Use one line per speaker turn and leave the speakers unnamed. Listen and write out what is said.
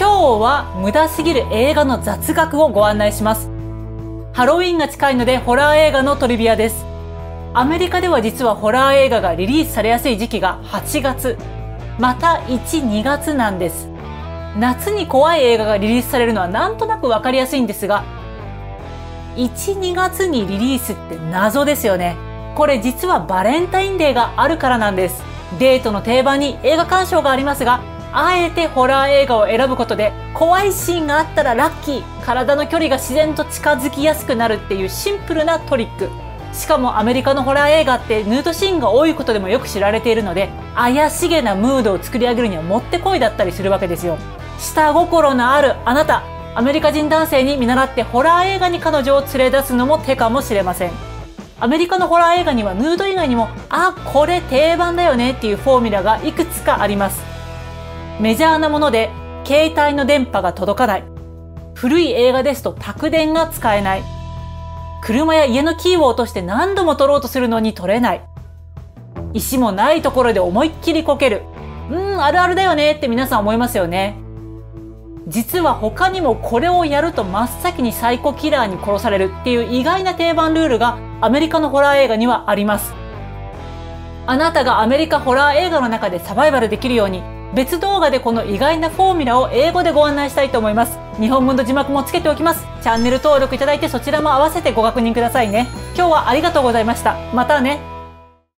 今日は無駄すぎる映画の雑学をご案内します。ハロウィンが近いのでホラー映画のトリビアです。アメリカでは実はホラー映画がリリースされやすい時期が8月、また1、2月なんです。夏に怖い映画がリリースされるのはなんとなくわかりやすいんですが、1、2月にリリースって謎ですよね。これ実はバレンタインデーがあるからなんです。デートの定番に映画鑑賞がありますが、あえてホラー映画を選ぶことで、怖いシーンがあったらラッキー、体の距離が自然と近づきやすくなるっていうシンプルなトリック。しかもアメリカのホラー映画ってヌードシーンが多いことでもよく知られているので、怪しげなムードを作り上げるにはもってこいだったりするわけですよ。下心のあるあなた、アメリカ人男性に見習ってホラー映画に彼女を連れ出すのも手かもしれません。アメリカのホラー映画にはヌード以外にも、あ、これ定番だよねっていうフォーミュラがいくつかあります。メジャーなもので、携帯の電波が届かない。古い映画ですと宅電が使えない。車や家のキーを落として何度も取ろうとするのに取れない。石もないところで思いっきりこける。うん、あるあるだよねって皆さん思いますよね。実は他にもこれをやると真っ先にサイコキラーに殺されるっていう意外な定番ルールがアメリカのホラー映画にはあります。あなたがアメリカホラー映画の中でサバイバルできるように別動画でこの意外なフォーミュラを英語でご案内したいと思います。日本語の字幕もつけておきます。チャンネル登録いただいてそちらも合わせてご確認くださいね。今日はありがとうございました。またね。